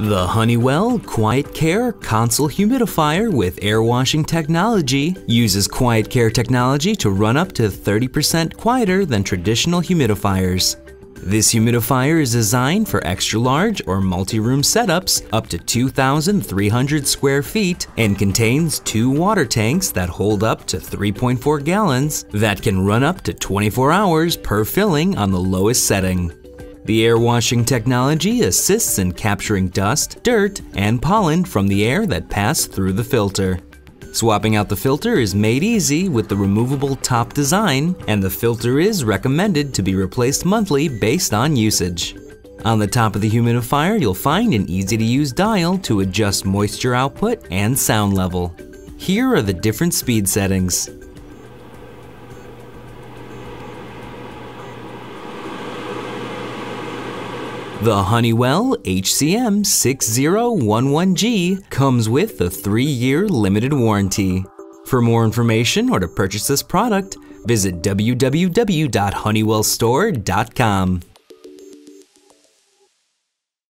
The Honeywell Quiet Care Console Humidifier with air washing technology uses Quiet Care technology to run up to 30% quieter than traditional humidifiers. This humidifier is designed for extra large or multi-room setups up to 2,300 square feet and contains two water tanks that hold up to 3.4 gallons that can run up to 24 hours per filling on the lowest setting. The air washing technology assists in capturing dust, dirt, and pollen from the air that pass through the filter. Swapping out the filter is made easy with the removable top design, and the filter is recommended to be replaced monthly based on usage. On the top of the humidifier, you'll find an easy to use dial to adjust moisture output and sound level. Here are the different speed settings. The Honeywell HCM 6011G comes with a 3-year limited warranty. For more information or to purchase this product, visit www.honeywellstore.com.